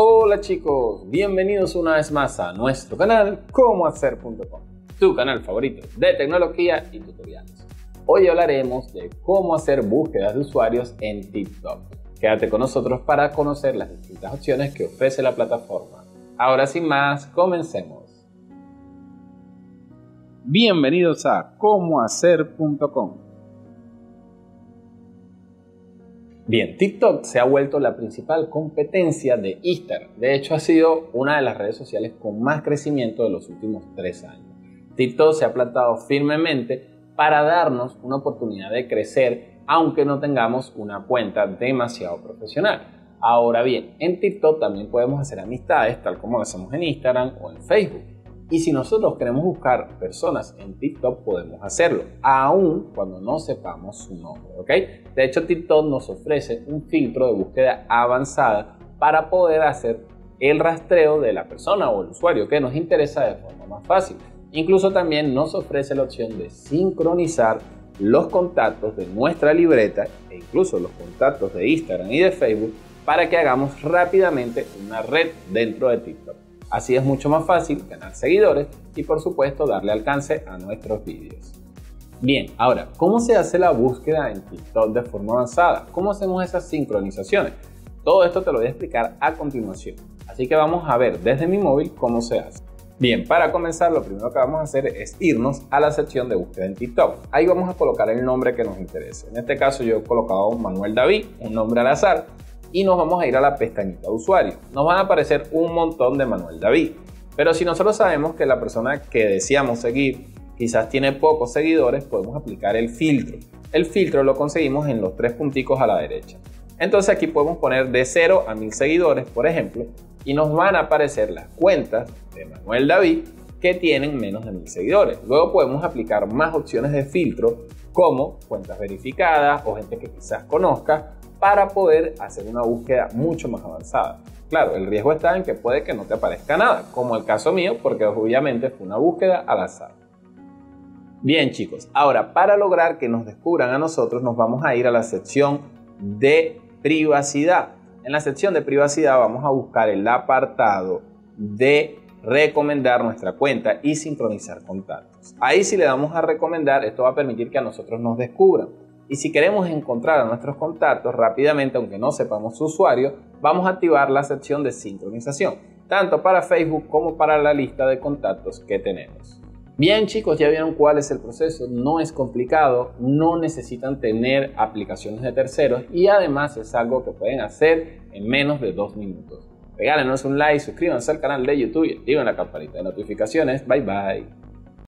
Hola chicos, bienvenidos una vez más a nuestro canal CómoHacer.com, tu canal favorito de tecnología y tutoriales. Hoy hablaremos de cómo hacer búsquedas de usuarios en TikTok. Quédate con nosotros para conocer las distintas opciones que ofrece la plataforma. Ahora sin más, comencemos. Bienvenidos a CómoHacer.com Bien, TikTok se ha vuelto la principal competencia de Instagram. De hecho, ha sido una de las redes sociales con más crecimiento de los últimos tres años. TikTok se ha plantado firmemente para darnos una oportunidad de crecer aunque no tengamos una cuenta demasiado profesional. Ahora bien, en TikTok también podemos hacer amistades tal como lo hacemos en Instagram o en Facebook. Y si nosotros queremos buscar personas en TikTok, podemos hacerlo, aun cuando no sepamos su nombre, ¿ok? De hecho, TikTok nos ofrece un filtro de búsqueda avanzada para poder hacer el rastreo de la persona o el usuario que nos interesa de forma más fácil. Incluso también nos ofrece la opción de sincronizar los contactos de nuestra libreta e incluso los contactos de Instagram y de Facebook para que hagamos rápidamente una red dentro de TikTok. Así es mucho más fácil ganar seguidores y por supuesto darle alcance a nuestros vídeos. Bien, ahora, ¿cómo se hace la búsqueda en TikTok de forma avanzada? ¿Cómo hacemos esas sincronizaciones? Todo esto te lo voy a explicar a continuación. Así que vamos a ver desde mi móvil cómo se hace. Bien, para comenzar lo primero que vamos a hacer es irnos a la sección de búsqueda en TikTok. Ahí vamos a colocar el nombre que nos interese. En este caso yo he colocado Manuel David, un nombre al azar y nos vamos a ir a la pestañita usuario. Nos van a aparecer un montón de Manuel David. Pero si nosotros sabemos que la persona que deseamos seguir quizás tiene pocos seguidores, podemos aplicar el filtro. El filtro lo conseguimos en los tres punticos a la derecha. Entonces aquí podemos poner de 0 a 1000 seguidores, por ejemplo, y nos van a aparecer las cuentas de Manuel David que tienen menos de 1000 seguidores. Luego podemos aplicar más opciones de filtro como cuentas verificadas o gente que quizás conozca para poder hacer una búsqueda mucho más avanzada. Claro, el riesgo está en que puede que no te aparezca nada, como el caso mío, porque obviamente fue una búsqueda al azar. Bien chicos, ahora para lograr que nos descubran a nosotros nos vamos a ir a la sección de privacidad. En la sección de privacidad vamos a buscar el apartado de recomendar nuestra cuenta y sincronizar contactos. Ahí si le damos a recomendar, esto va a permitir que a nosotros nos descubran. Y si queremos encontrar a nuestros contactos rápidamente, aunque no sepamos su usuario, vamos a activar la sección de sincronización, tanto para Facebook como para la lista de contactos que tenemos. Bien chicos, ya vieron cuál es el proceso, no es complicado, no necesitan tener aplicaciones de terceros y además es algo que pueden hacer en menos de dos minutos. Regálenos un like, suscríbanse al canal de YouTube y activen la campanita de notificaciones. Bye bye.